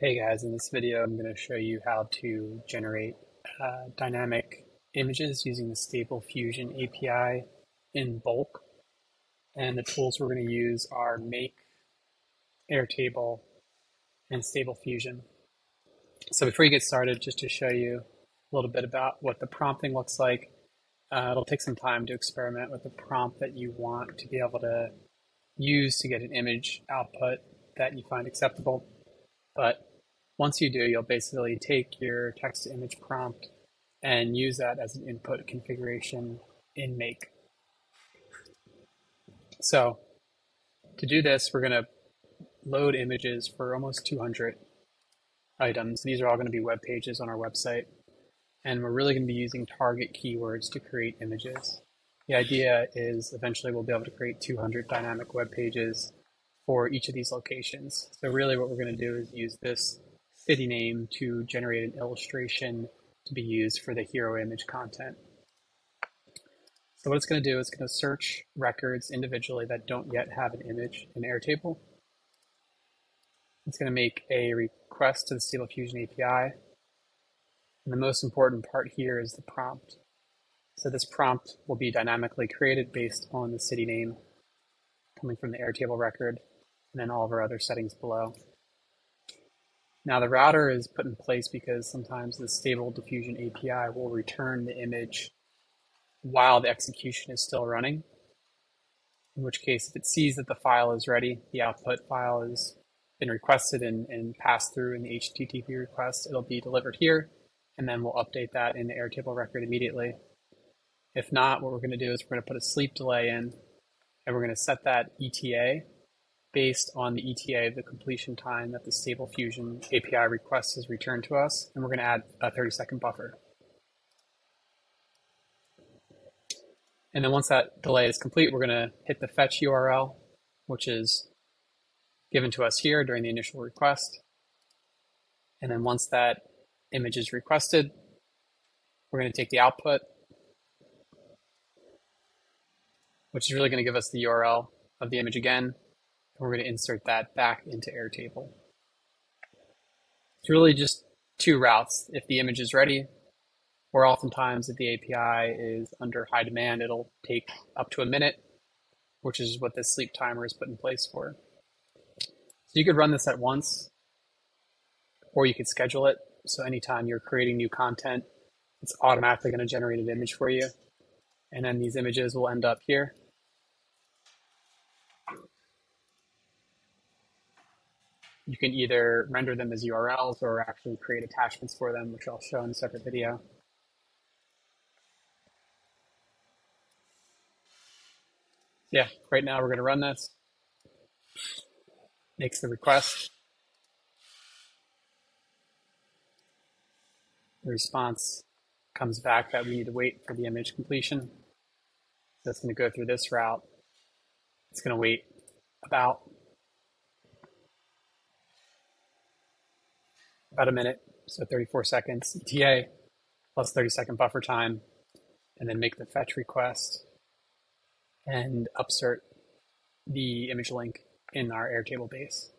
Hey guys, in this video I'm going to show you how to generate uh, dynamic images using the Stable Diffusion API in bulk. And the tools we're going to use are Make, Airtable, and Stable Diffusion. So before you get started, just to show you a little bit about what the prompting looks like, uh, it'll take some time to experiment with the prompt that you want to be able to use to get an image output that you find acceptable. But once you do, you'll basically take your text to image prompt and use that as an input configuration in Make. So to do this, we're going to load images for almost 200 items. These are all going to be web pages on our website. And we're really going to be using target keywords to create images. The idea is eventually we'll be able to create 200 dynamic web pages for each of these locations. So really what we're going to do is use this city name to generate an illustration to be used for the hero image content. So what it's going to do is going to search records individually that don't yet have an image in Airtable. It's going to make a request to the Stable Diffusion API. And the most important part here is the prompt. So this prompt will be dynamically created based on the city name coming from the Airtable record and then all of our other settings below. Now the router is put in place because sometimes the stable diffusion API will return the image while the execution is still running. In which case, if it sees that the file is ready, the output file has been requested and, and passed through in the HTTP request, it'll be delivered here, and then we'll update that in the Airtable record immediately. If not, what we're going to do is we're going to put a sleep delay in, and we're going to set that ETA based on the ETA, the completion time that the Stable Diffusion API request has returned to us, and we're going to add a 30 second buffer. And then once that delay is complete, we're going to hit the fetch URL, which is given to us here during the initial request. And then once that image is requested, we're going to take the output, which is really going to give us the URL of the image again, we're going to insert that back into Airtable. It's really just two routes. If the image is ready, or oftentimes if the API is under high demand, it'll take up to a minute, which is what this sleep timer is put in place for. So you could run this at once, or you could schedule it. So anytime you're creating new content, it's automatically going to generate an image for you. And then these images will end up here. You can either render them as URLs or actually create attachments for them, which I'll show in a separate video. Yeah, right now we're going to run this. Makes the request. The response comes back that we need to wait for the image completion. So it's going to go through this route. It's going to wait about about a minute, so 34 seconds ETA plus 30 second buffer time, and then make the fetch request and upsert the image link in our Airtable base.